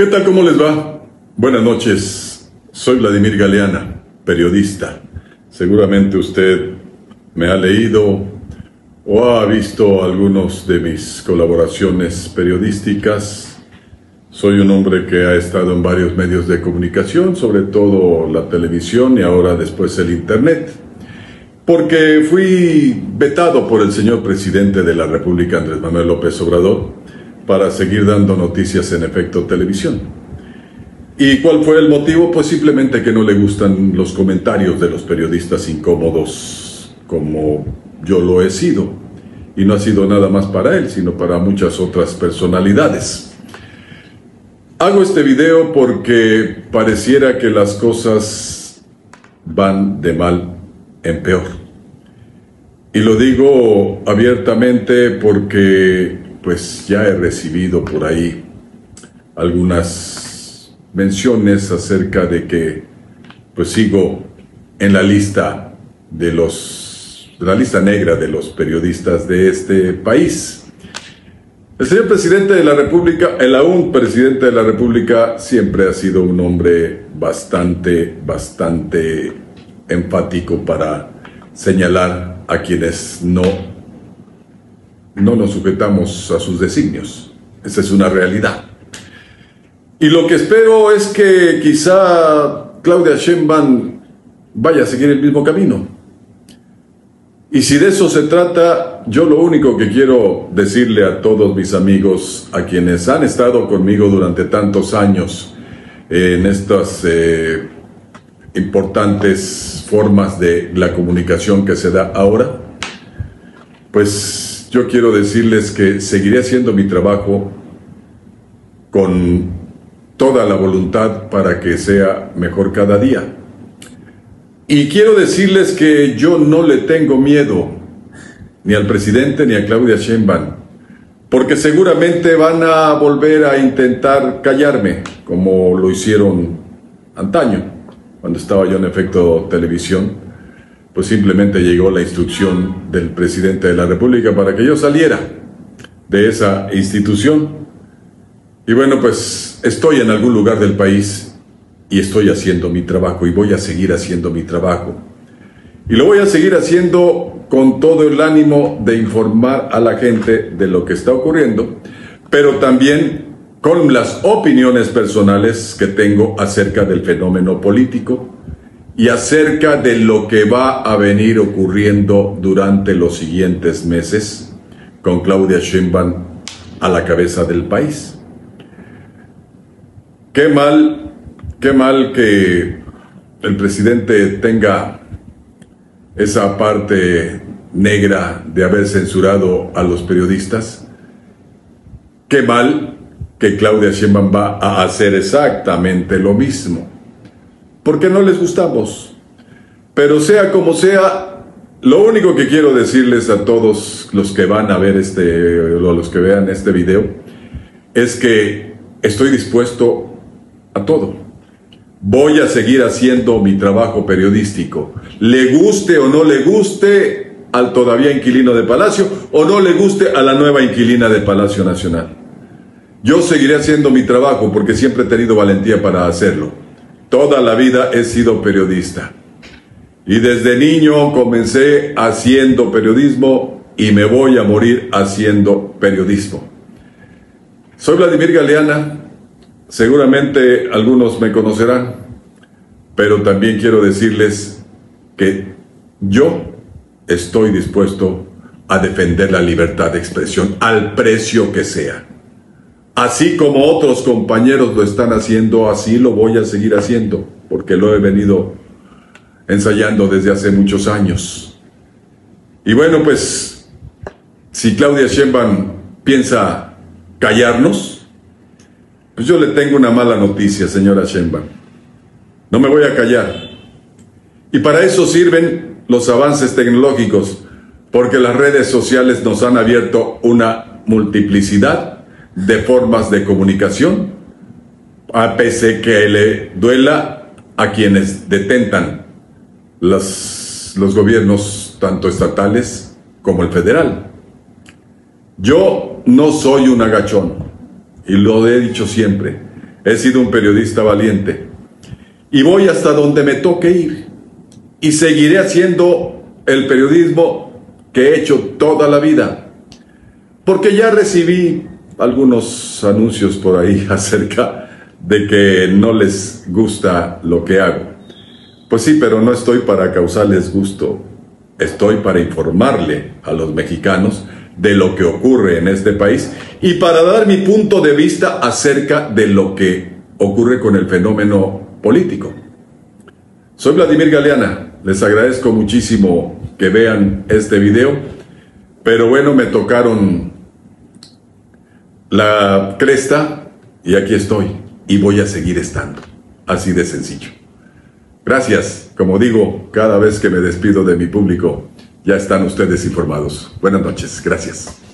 ¿Qué tal? ¿Cómo les va? Buenas noches. Soy Vladimir Galeana, periodista. Seguramente usted me ha leído o ha visto algunos de mis colaboraciones periodísticas. Soy un hombre que ha estado en varios medios de comunicación, sobre todo la televisión y ahora después el Internet, porque fui vetado por el señor presidente de la República, Andrés Manuel López Obrador, para seguir dando noticias en efecto televisión. ¿Y cuál fue el motivo? Pues simplemente que no le gustan los comentarios de los periodistas incómodos como yo lo he sido. Y no ha sido nada más para él, sino para muchas otras personalidades. Hago este video porque pareciera que las cosas van de mal en peor. Y lo digo abiertamente porque pues ya he recibido por ahí algunas menciones acerca de que pues sigo en la lista de los la lista negra de los periodistas de este país. El señor presidente de la República, el aún presidente de la República, siempre ha sido un hombre bastante, bastante enfático para señalar a quienes no no nos sujetamos a sus designios. Esa es una realidad. Y lo que espero es que quizá Claudia Sheinbaum vaya a seguir el mismo camino. Y si de eso se trata, yo lo único que quiero decirle a todos mis amigos, a quienes han estado conmigo durante tantos años en estas eh, importantes formas de la comunicación que se da ahora, pues yo quiero decirles que seguiré haciendo mi trabajo con toda la voluntad para que sea mejor cada día. Y quiero decirles que yo no le tengo miedo ni al presidente ni a Claudia Sheinbaum, porque seguramente van a volver a intentar callarme, como lo hicieron antaño, cuando estaba yo en efecto televisión pues simplemente llegó la instrucción del presidente de la República para que yo saliera de esa institución. Y bueno, pues estoy en algún lugar del país y estoy haciendo mi trabajo y voy a seguir haciendo mi trabajo. Y lo voy a seguir haciendo con todo el ánimo de informar a la gente de lo que está ocurriendo, pero también con las opiniones personales que tengo acerca del fenómeno político y acerca de lo que va a venir ocurriendo durante los siguientes meses con Claudia Sheinbaum a la cabeza del país. Qué mal, qué mal que el presidente tenga esa parte negra de haber censurado a los periodistas. Qué mal que Claudia Sheinbaum va a hacer exactamente lo mismo porque no les gustamos. Pero sea como sea, lo único que quiero decirles a todos los que van a ver este, o los que vean este video, es que estoy dispuesto a todo. Voy a seguir haciendo mi trabajo periodístico. Le guste o no le guste al todavía inquilino de Palacio o no le guste a la nueva inquilina de Palacio Nacional. Yo seguiré haciendo mi trabajo porque siempre he tenido valentía para hacerlo. Toda la vida he sido periodista. Y desde niño comencé haciendo periodismo y me voy a morir haciendo periodismo. Soy Vladimir Galeana, seguramente algunos me conocerán, pero también quiero decirles que yo estoy dispuesto a defender la libertad de expresión al precio que sea. Así como otros compañeros lo están haciendo, así lo voy a seguir haciendo, porque lo he venido ensayando desde hace muchos años. Y bueno, pues, si Claudia Sheinbaum piensa callarnos, pues yo le tengo una mala noticia, señora Sheinbaum. No me voy a callar. Y para eso sirven los avances tecnológicos, porque las redes sociales nos han abierto una multiplicidad de formas de comunicación, a pesar que le duela a quienes detentan los, los gobiernos tanto estatales como el federal. Yo no soy un agachón, y lo he dicho siempre. He sido un periodista valiente y voy hasta donde me toque ir. Y seguiré haciendo el periodismo que he hecho toda la vida. Porque ya recibí algunos anuncios por ahí acerca de que no les gusta lo que hago. Pues sí, pero no estoy para causarles gusto. Estoy para informarle a los mexicanos de lo que ocurre en este país y para dar mi punto de vista acerca de lo que ocurre con el fenómeno político. Soy Vladimir Galeana, les agradezco muchísimo que vean este video, pero bueno, me tocaron la cresta y aquí estoy y voy a seguir estando, así de sencillo. Gracias, como digo, cada vez que me despido de mi público, ya están ustedes informados. Buenas noches, gracias.